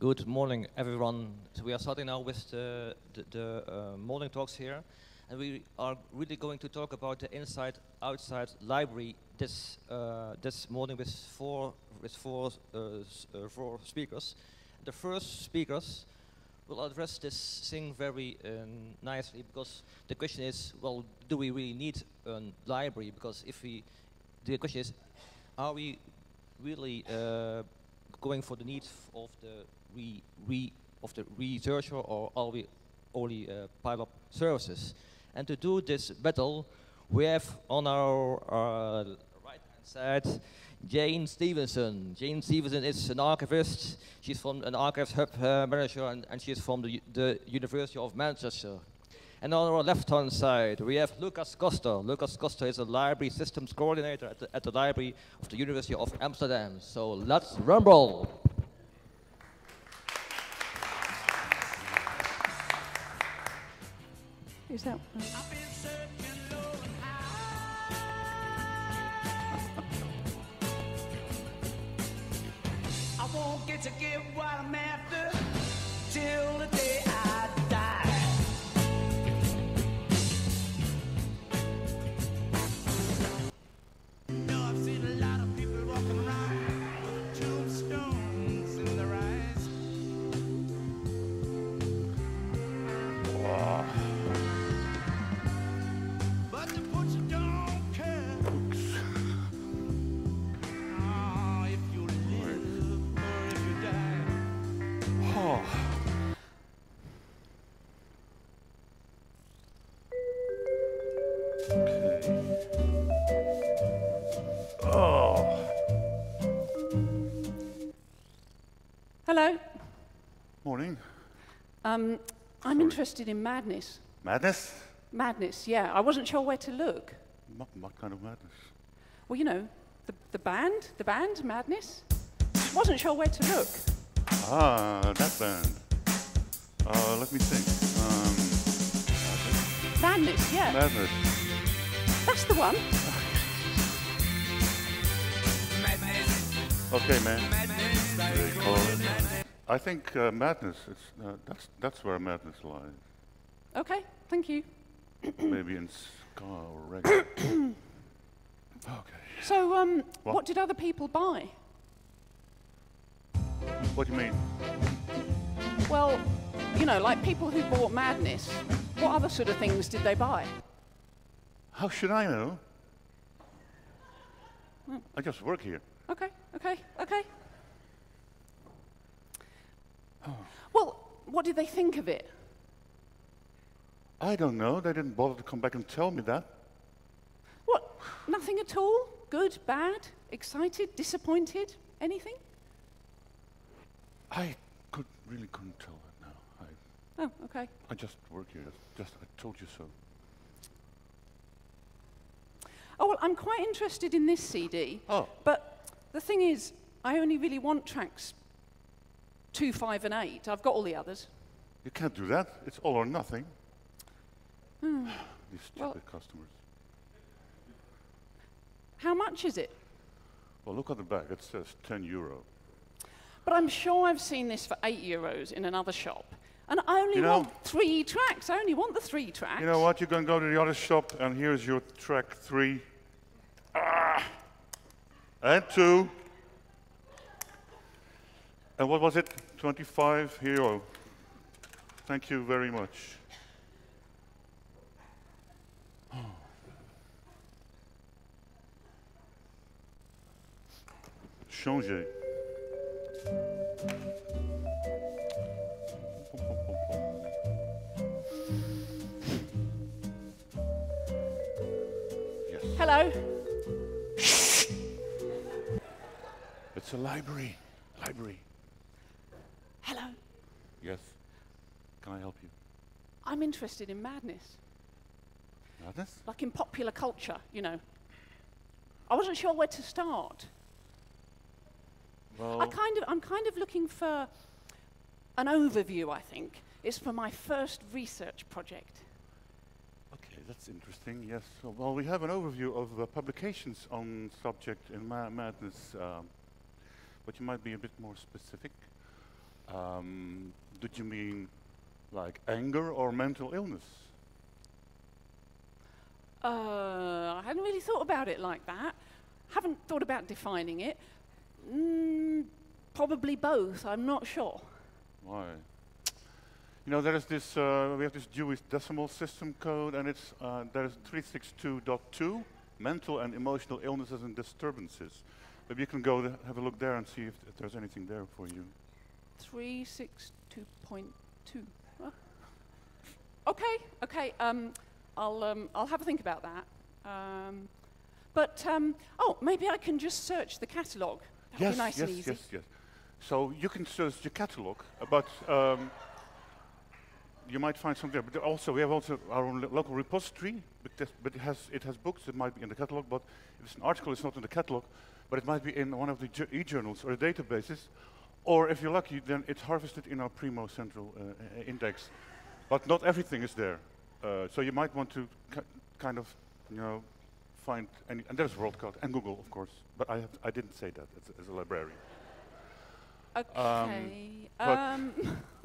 Good morning, everyone. So we are starting now with the, the, the uh, morning talks here, and we are really going to talk about the inside-outside library this uh, this morning with four with four uh, uh, four speakers. The first speakers will address this thing very um, nicely because the question is, well, do we really need a library? Because if we, the question is, are we really uh, going for the needs of the re, re of the researcher, or are we only uh, pile up services? And to do this battle, we have on our uh, right hand side Jane Stevenson. Jane Stevenson is an archivist. She's from an archives hub uh, manager, and, and she's from the, the University of Manchester. And on our left-hand side, we have Lukas Koster. Lukas Koster is a library systems coordinator at the, at the Library of the University of Amsterdam. So let's rumble. Who's that? I won't get to get what I'm after Hello. Morning. Um, I'm interested in madness. Madness? Madness, yeah. I wasn't sure where to look. What, what kind of madness? Well, you know, the, the band, the band, Madness. Wasn't sure where to look. Ah, that band. Uh, let me think. Um, Madness, yeah. madness. That's the one. Okay, man. They call it madness. I think uh, madness. It's, uh, that's that's where madness lies. Okay, thank you. Maybe in ska or reggae. okay. So, um, What? what did other people buy? What do you mean? Well, you know, like people who bought Madness, what other sort of things did they buy? How should I know? I just work here. Okay, okay, okay. Well, what did they think of it? I don't know. They didn't bother to come back and tell me that. What? Nothing at all? Good, bad, excited, disappointed? Anything? I could really couldn't tell that now. I, Oh, okay. I just work here. Just I told you so. Oh, well, I'm quite interested in this CD. Oh. But the thing is, I only really want tracks two, five, and eight. I've got all the others. You can't do that. It's all or nothing. These stupid Well- customers. How much is it? Well, look at the back. It says 10 euro. But I'm sure I've seen this for eight euros in another shop. And I only You know- want three tracks. I only want the three tracks. You know what? You can go to the other shop, and here's your track three. Ah. And two. And what was it? 25 euro. Thank you very much. Changer. Yes. Hello. It's a library. Library. Hello. Yes. Can I help you? I'm interested in madness, Madness? like in popular culture, you know. I wasn't sure where to start. Well, I kind of, I'm kind of looking for an overview, I think. It's for my first research project. okay, that's interesting. Yes. So, well, we have an overview of uh, publications on subject in ma- madness, um, but you might be a bit more specific. Um, did you mean like anger or mental illness? Uh, I hadn't really thought about it like that. Haven't thought about defining it. Mm, probably both. I'm not sure. Why? You know, there is this, uh, we have this Dewey decimal system code, and it's, uh, there is 362.2, mental and emotional illnesses and disturbances. Maybe you can go have a look there and see if, if there's anything there for you. 362.2. Okay, okay. Um, I'll, um, I'll have a think about that. Um, but, um, oh, maybe I can just search the catalogue. That yes, be nice yes, and easy. yes, yes. So you can search the catalog, uh, but um, you might find something. But also, we have also our own lo- local repository, but, but it has it has books. It might be in the catalog, but if it's an article, it's not in the catalog, but it might be in one of the e-journals or the databases, or if you're lucky, then it's harvested in our Primo Central uh, uh, index. But not everything is there, uh, so you might want to ki- kind of, you know, find any. And there's WorldCat and Google, of course. But I have, I didn't say that as, a- as a librarian. Okay. Um,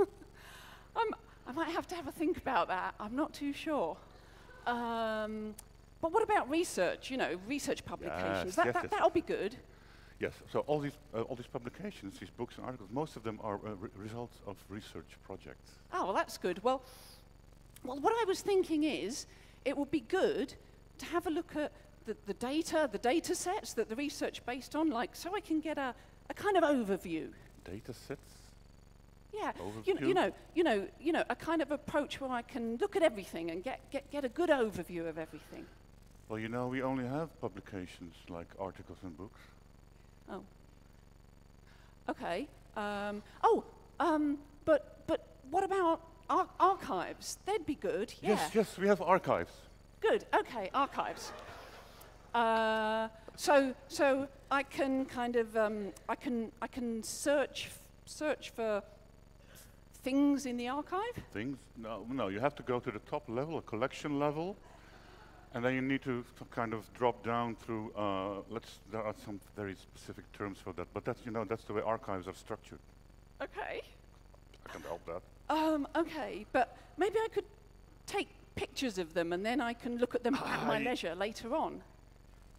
I'm, I might have to have a think about that. I'm not too sure. Um, but what about research? You know, research publications. Yes, that, yes, that, yes. That'll be good. Yes. So all these uh, all these publications, these books and articles, most of them are uh, re- results of research projects. Oh, well, that's good. Well, well, what I was thinking is it would be good to have a look at the, the data, the data sets that the research based on, like, so I can get a, a kind of overview. Data sets. Yeah, you, you know, you know, you know, a kind of approach where I can look at everything and get, get, get a good overview of everything. Well, you know, we only have publications like articles and books. Oh. Okay. Um, oh, um, but but what about ar- archives? They'd be good. Yeah. Yes, yes, we have archives. Good. Okay, archives. Uh, so so I can kind of um, I can I can search f- search for things in the archive. Things. No, no, you have to go to the top level, a collection level, and then you need to kind of drop down through. Uh, let's. There are some very specific terms for that, but that's you know that's the way archives are structured. Okay. I can help that. Um, okay, but maybe I could take pictures of them and then I can look at them at my leisure later on.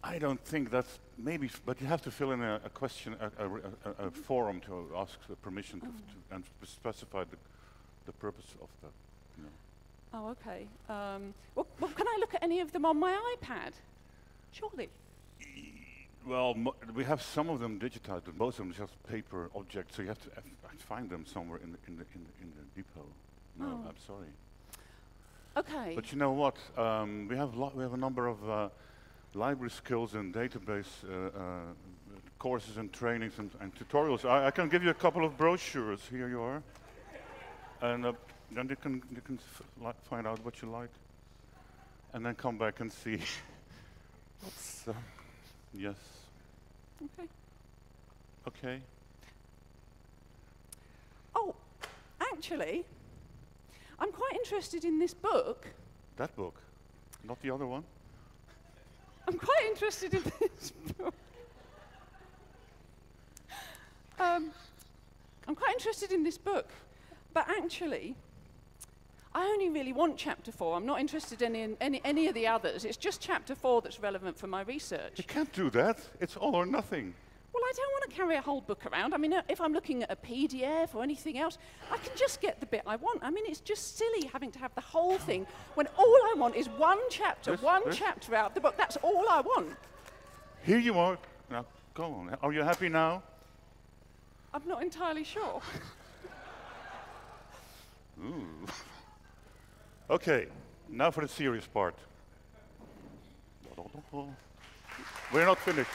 I don't think that's maybe, f- but you have to fill in a, a question, a, a, a- form to ask the permission to, to, and specify the, the purpose of that. Oh, okay. Um, well, well, can I look at any of them on my iPad? Surely. Well, we have some of them digitized, but most of them are just paper objects. So you have to f- find them somewhere in the in the in the, in the depot. No, Oh. I'm sorry. Okay. But you know what? Um, we have we have a number of uh, library skills and database uh, uh, courses and trainings and, and tutorials. I, I can give you a couple of brochures. Here you are, and uh, then you can you can f- li- find out what you like, and then come back and see. What's uh, yes? okay. Okay. Oh, actually, I'm quite interested in this book. That book, not the other one. I'm quite interested in this book. Um, I'm quite interested in this book, but actually, I only really want chapter four. I'm not interested in any, any, any of the others. It's just chapter four that's relevant for my research. You can't do that. It's all or nothing. Well, I don't want to carry a whole book around. I mean, uh, if I'm looking at a PDF or anything else, I can just get the bit I want. I mean, it's just silly having to have the whole thing when all I want is one chapter, Yes, one yes. chapter out of the book. That's all I want. Here you are. Now go on. Are you happy now? I'm not entirely sure. Ooh. okay, now for the serious part. We're not finished.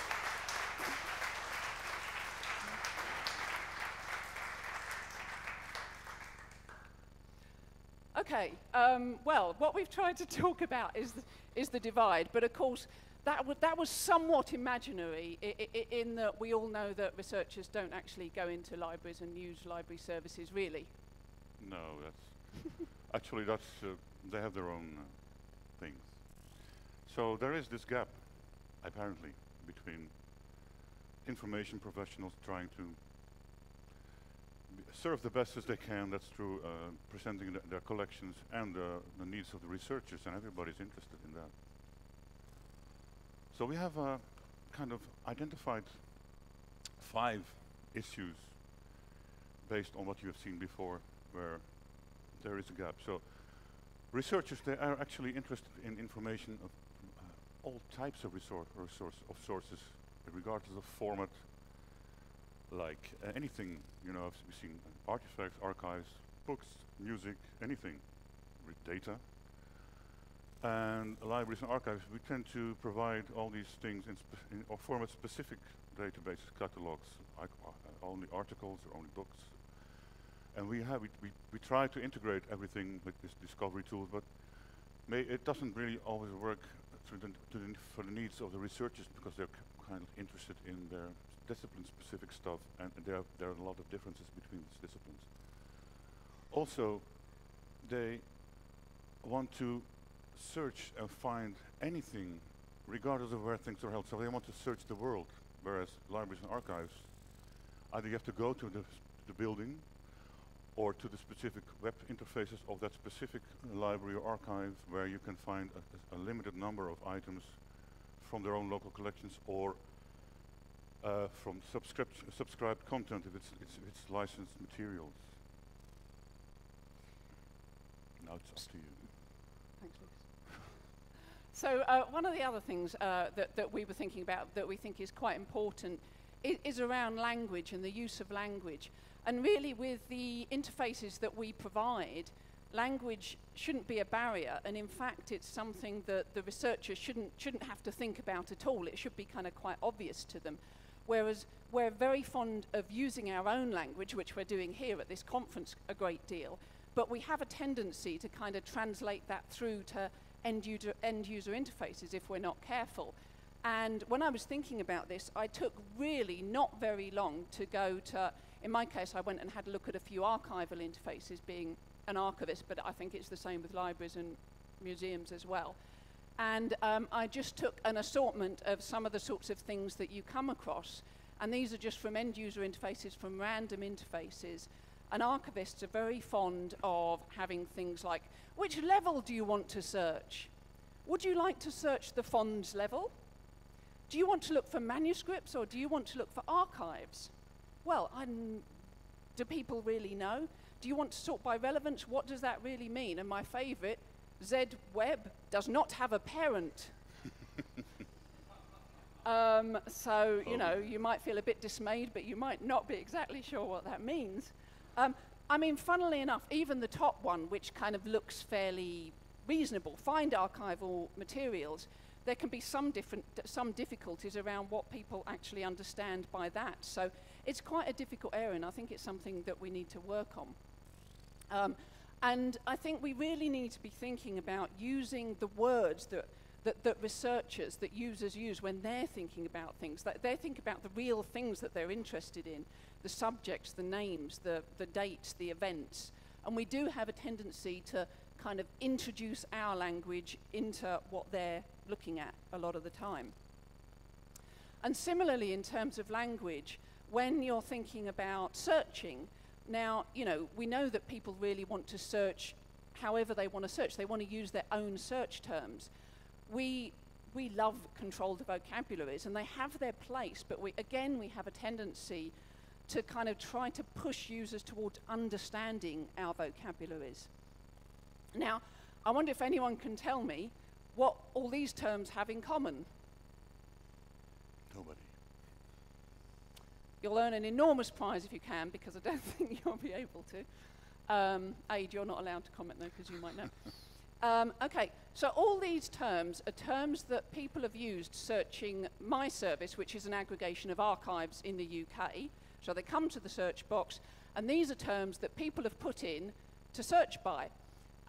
Okay, um, well, what we've tried to talk about is the, is the divide, but of course, that, that was somewhat imaginary i- i- i- in that we all know that researchers don't actually go into libraries and use library services, really. No, that's actually that's uh, they have their own uh, things. So there is this gap, apparently, between information professionals trying to serve the best as they can. That's through uh, presenting the, their collections and uh, the needs of the researchers, and everybody's interested in that. So we have uh, kind of identified five issues based on what you have seen before, where there is a gap. So researchers they are actually interested in information of uh, all types of resource, resource of sources, regardless of format, like uh, anything. You know, I've seen artifacts, archives, books, music, anything, with data. And libraries and archives, we tend to provide all these things in, in or format-specific databases, catalogs, like uh, only articles or only books. And we have we, we, we try to integrate everything with this discovery tool, but may, it doesn't really always work the, the, for the needs of the researchers because they're kind of interested in their discipline-specific stuff, and there are, there are a lot of differences between these disciplines. Also, they want to search and find anything, regardless of where things are held. So they want to search the world, whereas libraries and archives, either you have to go to the, the building or to the specific web interfaces of that specific library or archive where you can find a, a limited number of items from their own local collections or uh, from subscribed content if it's, it's, it's licensed materials. Now it's up to you. Thanks, Lukas. So uh, one of the other things uh, that, that we were thinking about that we think is quite important is, is around language and the use of language. And really with the interfaces that we provide, language shouldn't be a barrier. And in fact, it's something that the researchers shouldn't, shouldn't have to think about at all. It should be kind of quite obvious to them. Whereas we're very fond of using our own language, which we're doing here at this conference a great deal, but we have a tendency to kind of translate that through to end user, end user interfaces if we're not careful. And when I was thinking about this, I took really not very long to go to, in my case, I went and had a look at a few archival interfaces, being an archivist, but I think it's the same with libraries and museums as well. And um, I just took an assortment of some of the sorts of things that you come across. And these are just from end user interfaces, from random interfaces. And archivists are very fond of having things like which level do you want to search? Would you like to search the fonds level? Do you want to look for manuscripts or do you want to look for archives? Well, I'm, do people really know? Do you want to sort by relevance? What does that really mean? And my favorite, Z Web does not have a parent. um, so, you Oh. know, you might feel a bit dismayed, but you might not be exactly sure what that means. Um, I mean, funnily enough, even the top one, which kind of looks fairly reasonable, find archival materials, there can be some different, some difficulties around what people actually understand by that. So it's quite a difficult area, and I think it's something that we need to work on. Um, and I think we really need to be thinking about using the words that, that, that researchers, that users use when they're thinking about things. That they think about the real things that they're interested in, the subjects, the names, the, the dates, the events. And we do have a tendency to kind of introduce our language into what they're looking at a lot of the time. And similarly, in terms of language, when you're thinking about searching, now, you know, we know that people really want to search however they want to search. They want to use their own search terms. We, we love controlled vocabularies, and they have their place, but we, again, we have a tendency to kind of try to push users towards understanding our vocabularies. Now, I wonder if anyone can tell me what all these terms have in common. Nobody. You'll earn an enormous prize if you can, because I don't think you'll be able to. Um, Aid, you're not allowed to comment though, because you might know. um, okay, so all these terms are terms that people have used searching my service, which is an aggregation of archives in the UK. So they come to the search box, and these are terms that people have put in to search by.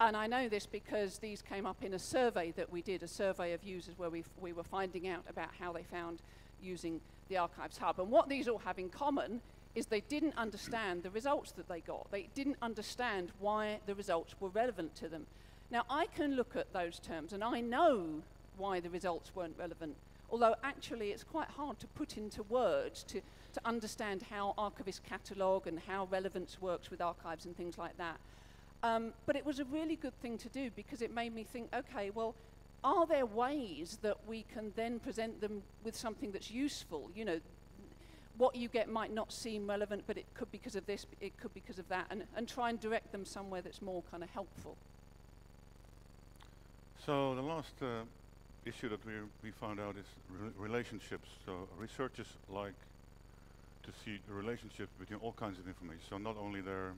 And I know this because these came up in a survey that we did, a survey of users where we, we were finding out about how they found using the Archives Hub. And what these all have in common is they didn't understand the results that they got. They didn't understand why the results were relevant to them. Now, I can look at those terms and I know why the results weren't relevant, although actually it's quite hard to put into words to, to understand how archivists catalogue and how relevance works with archives and things like that. Um, but it was a really good thing to do because it made me think, okay, well, are there ways that we can then present them with something that's useful? You know, what you get might not seem relevant, but it could because of this, it could because of that, and, and try and direct them somewhere that's more kind of helpful. So the last uh, issue that we, we found out is re relationships. So researchers like to see the relationship between all kinds of information. So not only their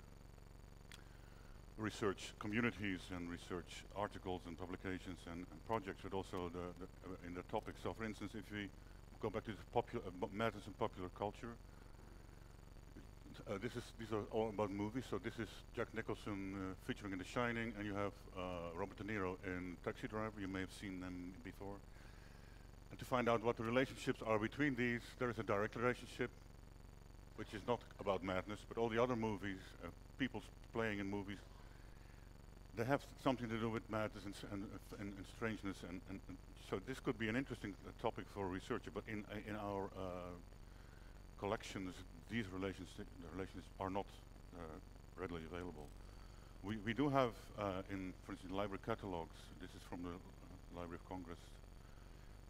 research communities and research articles and publications and, and projects, but also the, the uh, in the topics. So for instance, if we go back to the popular uh, matters in popular culture, uh, this is these are all about movies. So this is Jack Nicholson uh, featuring in The Shining, and you have uh, Robert De Niro in Taxi Driver. You may have seen them before. And to find out what the relationships are between these, there is a direct relationship, which is not about madness, but all the other movies, uh, people playing in movies, they have something to do with madness and, and, and, and strangeness, and, so this could be an interesting uh, topic for a researcher. But in uh, in our collections, these relations, the relations are not uh, readily available. We, we do have uh, in, for instance, library catalogs, this is from the Library of Congress,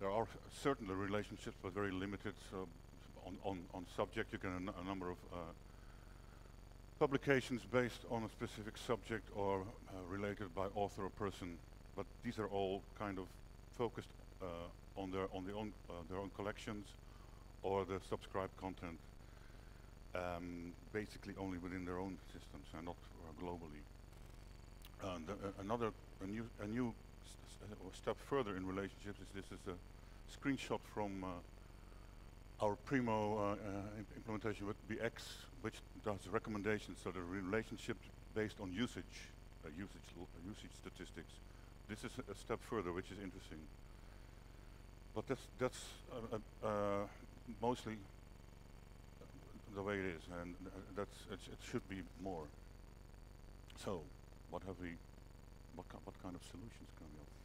there are certainly relationships, but very limited. So on, on, on subject, you get a, a number of uh, publications based on a specific subject or uh, related by author or person, but these are all kind of focused uh, on their on their own uh, their own collections or the subscribed content um, basically only within their own systems and not uh, globally. And uh, another, a new, a new st step further in relationships is this is a screenshot from uh, our Primo uh, uh, imp implementation with BX, which does recommendations, so the relationship based on usage, uh, usage, usage statistics. This is a, step further, which is interesting. But that's, that's mostly the way it is, and that's it should be more. So, what have we? What what kind of solutions can we offer?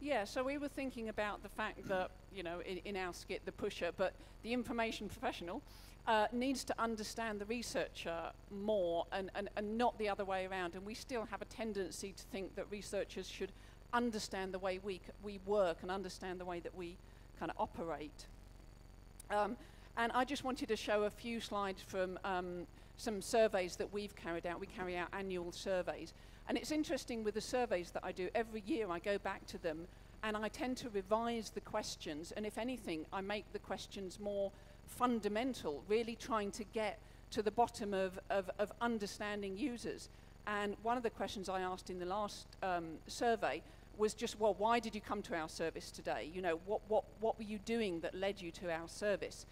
Yeah, so we were thinking about the fact that you know in, in our skit the pusher, but the information professional uh, needs to understand the researcher more and, and, and not the other way around. And we still have a tendency to think that researchers should understand the way we, we work and understand the way that we kind of operate. Um, and I just wanted to show a few slides from um, some surveys that we've carried out. We carry out annual surveys. And it's interesting with the surveys that I do, every year I go back to them and I tend to revise the questions. And if anything, I make the questions more fundamental, really trying to get to the bottom of, of, of understanding users. And one of the questions I asked in the last um, survey was just, well, why did you come to our service today? You know, what, what, what were you doing that led you to our service?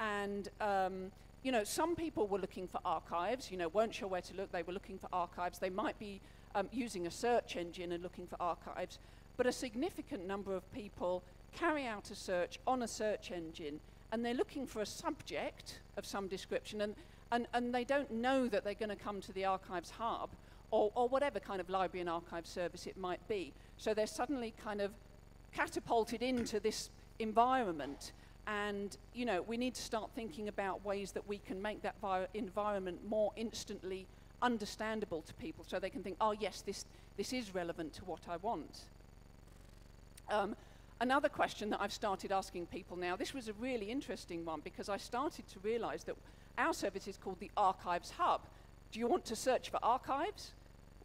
And um, you know, some people were looking for archives, you know, weren't sure where to look, they were looking for archives. They might be um, using a search engine and looking for archives, but a significant number of people carry out a search on a search engine and they're looking for a subject of some description and, and, and they don't know that they're going to come to the archives hub or, or whatever kind of library and archive service it might be. So they're suddenly kind of catapulted into this environment and you know, we need to start thinking about ways that we can make that environment more instantly understandable to people so they can think, oh yes, this, this is relevant to what I want. Um, another question that I've started asking people now, this was a really interesting one because I started to realize that our service is called the Archives Hub. Do you want to search for archives?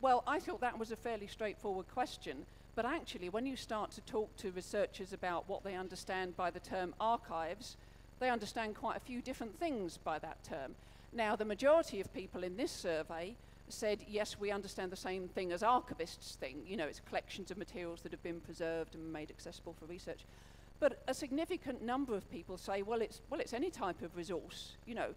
Well, I thought that was a fairly straightforward question. But actually, when you start to talk to researchers about what they understand by the term archives, they understand quite a few different things by that term. Now, the majority of people in this survey said, yes, we understand the same thing as archivists think. You know, it's collections of materials that have been preserved and made accessible for research. But a significant number of people say, well, it's, well, it's any type of resource. You know,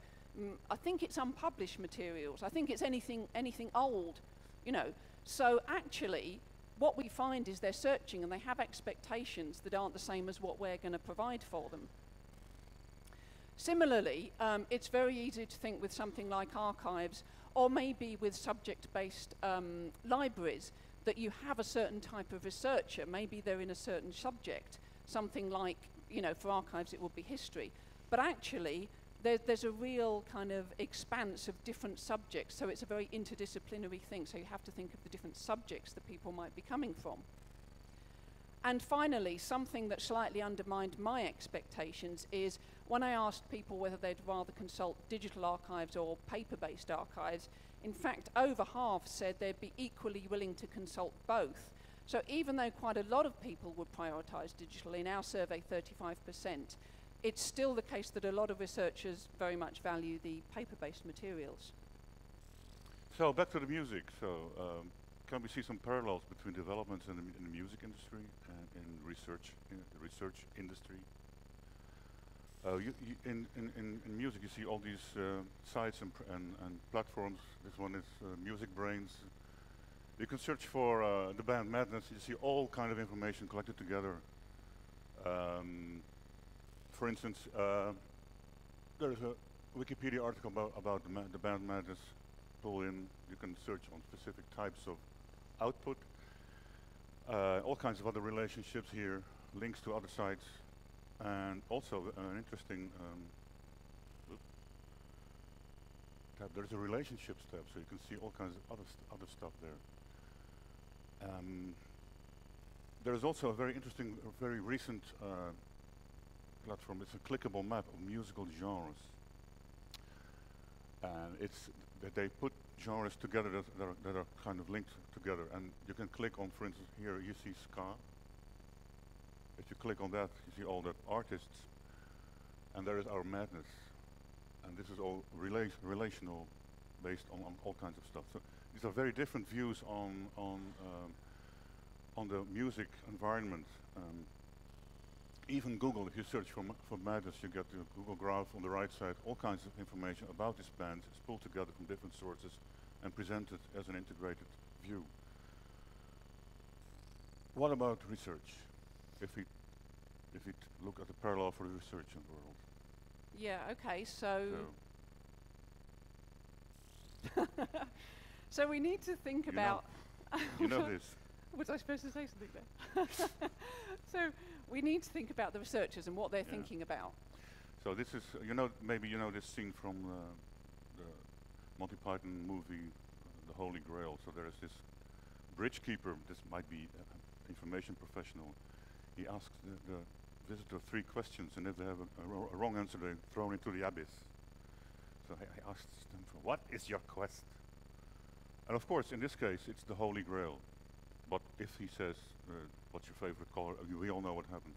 mm, I think it's unpublished materials. I think it's anything, anything old. You know, so actually, what we find is they're searching and they have expectations that aren't the same as what we're going to provide for them. Similarly, um, it's very easy to think with something like archives or maybe with subject-based um, libraries that you have a certain type of researcher, maybe they're in a certain subject, something like, you know, for archives it would be history. But actually, there, there's a real kind of expanse of different subjects. So it's a very interdisciplinary thing. So you have to think of the different subjects that people might be coming from. And finally, something that slightly undermined my expectations is when I asked people whether they'd rather consult digital archives or paper based archives, in fact, over half said they'd be equally willing to consult both. So even though quite a lot of people would prioritise digital, in our survey 35%, it's still the case that a lot of researchers very much value the paper-based materials. So back to the music. So um, can we see some parallels between developments in the, in the music industry and in research in the research industry? Uh, you, you in, in, in, music, you see all these uh, sites and, and, and platforms. This one is uh, MusicBrainz. You can search for the band Madness. You see all kind of information collected together. Um, for instance, there is a Wikipedia article about, about the, the band Madness. Pull in. You can search on specific types of output. Uh, all kinds of other relationships here, links to other sites, and also an interesting um, tab. There's a relationships tab, so you can see all kinds of other st- other stuff there. Um, there is also a very interesting, very recent uh, platform. It's a clickable map of musical genres, and it's that they put genres together that, that, are, that are kind of linked together. And you can click on, for instance, here you see ska. If you click on that, you see all the artists, and there is our madness, and this is all rela- relational, based on, on all kinds of stuff. So these are very different views on on um, on the music environment. Um, even Google, if you search for, for madness, you get the Google graph on the right side, all kinds of information about this band. It's pulled together from different sources and presented as an integrated view. What about research? If we, if we look at the parallel for the research in the world. Yeah, okay, so So, so we need to think You know- about you know this. Was I supposed to say something there? so we need to think about the researchers and what they're Yeah. thinking about. So this is, uh, you know, maybe you know this scene from uh, the Monty Python movie, uh, The Holy Grail. So there is this bridge keeper. This might be uh, information professional. He asks the, the visitor three questions, and if they have a, a wrong answer, they're thrown into the abyss. So he, he asks them, for, "What is your quest?" And of course, in this case, it's the Holy Grail. But if he says, uh, "What's your favorite color?" uh, we all know what happens.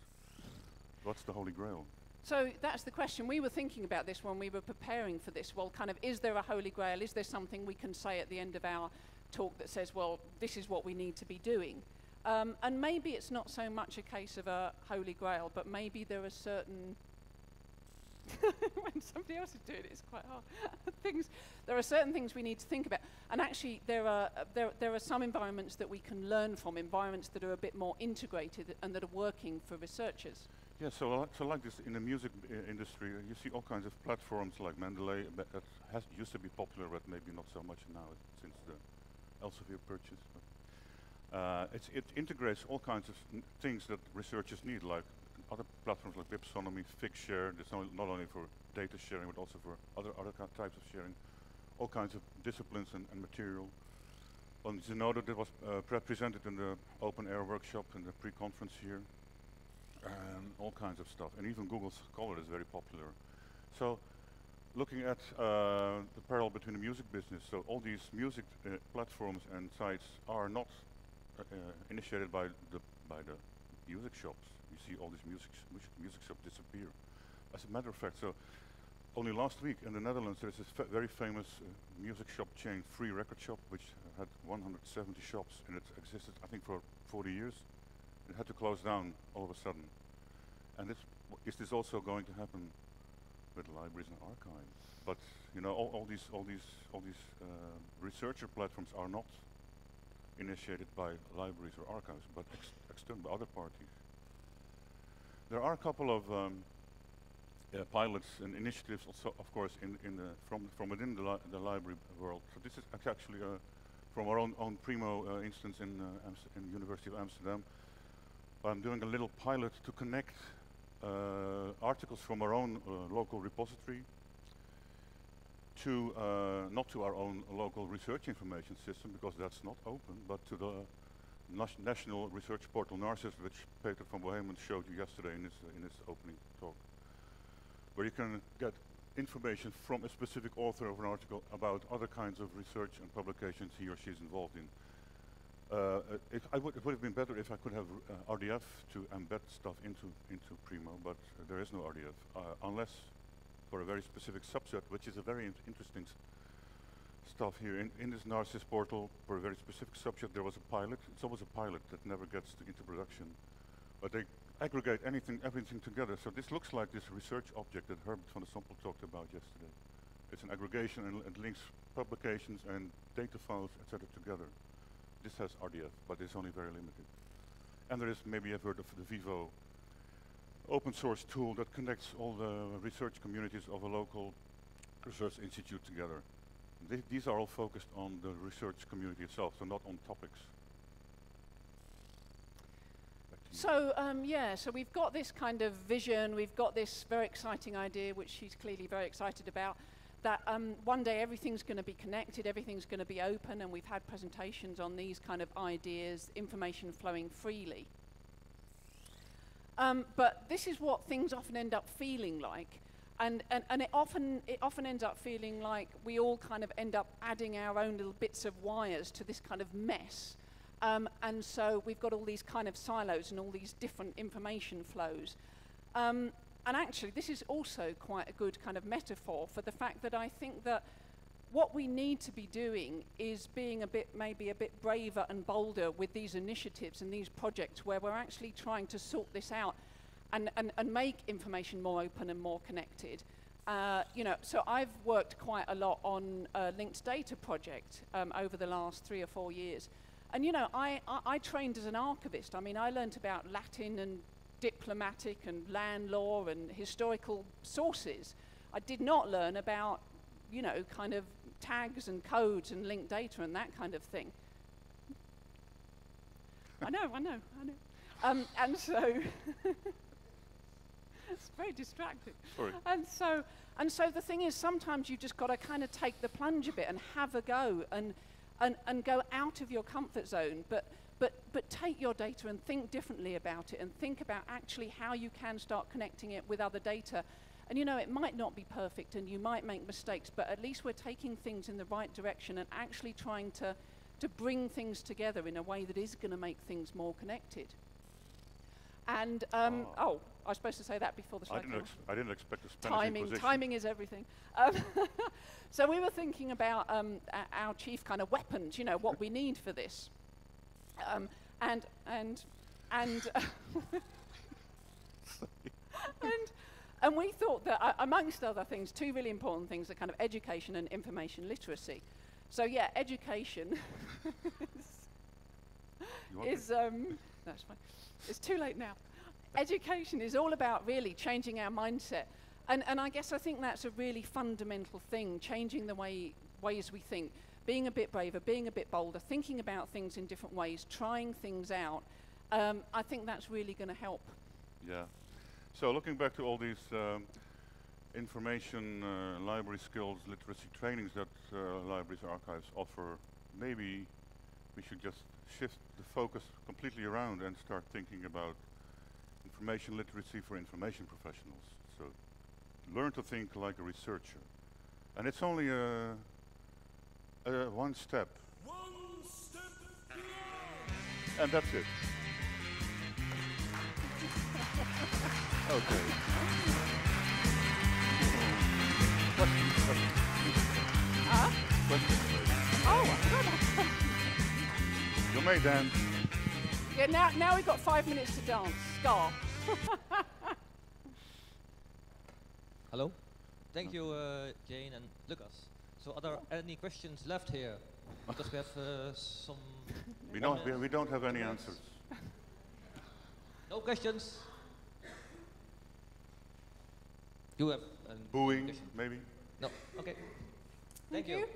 What's the Holy Grail? So that's the question. We were thinking about this when we were preparing for this. Well, kind of, is there a holy grail? Is there something we can say at the end of our talk that says, well, this is what we need to be doing? Um, and maybe it's not so much a case of a holy grail, but maybe there are certain. when somebody else is doing it, it's quite hard. things, there are certain things we need to think about. And actually, there are, uh, there, there are some environments that we can learn from, environments that are a bit more integrated and that are working for researchers. Yeah, so, li- so like this in the music uh, industry, uh, you see all kinds of platforms like Mendeley uh, that has used to be popular, but maybe not so much now since the Elsevier purchase. Uh, it's, it integrates all kinds of things that researchers need, like other platforms like BibSonomy, Figshare. That's not, not only for data sharing, but also for other other types of sharing. All kinds of disciplines and, and material. On Zenodo, that was uh, pre- presented in the OpenAIRE workshop in the pre-conference here and all kinds of stuff. And even Google Scholar is very popular. So looking at uh, the parallel between the music business, so all these music uh, platforms and sites are not uh, initiated by the by the music shops. You see all these music music, music shops disappear. As a matter of fact, so only last week in the Netherlands there's this fa- very famous uh, music shop chain, Free Record Shop, which had 170 shops and it existed I think for 40 years. It had to close down all of a sudden. And this, is this also going to happen with libraries and archives? But you know, all, all these, all these, all these uh, researcher platforms are not initiated by libraries or archives, but ex- external by other parties. There are a couple of um, uh, pilots and initiatives, also, of course, in, in the, from, from within the, li- the library world. So this is actually uh, from our own, own Primo uh, instance in, uh, in University of Amsterdam. I'm doing a little pilot to connect uh, articles from our own uh, local repository to uh, not to our own local research information system because that's not open, but to the national research portal NARCIS, which Peter van Bohemen showed you yesterday in his in his opening talk, where you can get information from a specific author of an article about other kinds of research and publications he or she is involved in. Uh, uh, it, would, it would have been better if I could have uh, RDF to embed stuff into into Primo, but uh, there is no RDF uh, unless for a very specific subset, which is a very in- interesting stuff here. In, in this NARCIS portal, for a very specific subject, there was a pilot. It's always a pilot that never gets to, into production, but they aggregate anything, everything together. So this looks like this research object that Herbert Van de Sompel talked about yesterday. It's an aggregation and it links publications and data files, etc., together. This has RDF, but it's only very limited. And there is maybe you've heard of the Vivo open source tool that connects all the research communities of a local research institute together. Th- these are all focused on the research community itself, so not on topics. To. So um, yeah, so we've got this kind of vision, we've got this very exciting idea, which she's clearly very excited about, that um, one day everything's going to be connected, everything's going to be open, and we've had presentations on these kind of ideas, information flowing freely. Um, but this is what things often end up feeling like. And, and, and it, often, it often ends up feeling like we all kind of end up adding our own little bits of wires to this kind of mess. Um, and so we've got all these kind of silos and all these different information flows. Um, and actually, this is also quite a good kind of metaphor for the fact that I think that what we need to be doing is being a bit, maybe a bit braver and bolder with these initiatives and these projects where we're actually trying to sort this out and, and, and make information more open and more connected. Uh, you know, so I've worked quite a lot on a linked data project um, over the last three or four years. And you know, I, I, I trained as an archivist. I mean, I learnt about Latin and diplomatic and land law and historical sources. I did not learn about, you know, kind of tags and codes and linked data and that kind of thing. I know, I know, I know. Um, and so, it's very distracting. Sorry. And so, and so the thing is, sometimes you've just got to kind of take the plunge a bit and have a go and, and, and go out of your comfort zone, but, but, but take your data and think differently about it and think about actually how you can start connecting it with other data. And you know, it might not be perfect and you might make mistakes, but at least we're taking things in the right direction and actually trying to, to bring things together in a way that is going to make things more connected. And, um, Ah. oh, I was supposed to say that before the I didn't, I didn't expect a Spanish timing timing is everything um, so we were thinking about um, our chief kind of weapons you know what we need for this um, and and and and and we thought that uh, amongst other things two really important things are kind of education and information literacy so yeah education is um, that's fine. It's too late now. Education is all about really changing our mindset, and and I guess I think that's a really fundamental thing, changing the way ways we think, being a bit braver, being a bit bolder, thinking about things in different ways, trying things out. Um, I think that's really going to help. Yeah. So looking back to all these um, information uh, library skills, literacy trainings that uh, libraries and archives offer, maybe we should just shift the focus completely around and start thinking about information literacy for information professionals. So learn to think like a researcher. And it's only a, a one step. And that's it. Okay. Questions, questions. Huh? Questions. Oh, I forgot that. You may dance. yeah. Now, now we've got five minutes to dance. Scar. Hello. Thank you, uh, Jane and Lukas. So, are there any questions left here? Because we have uh, some. We don't, we, we don't have any answers. No questions. You have. Booing, question? maybe? No. Okay. Thank, you. you. That's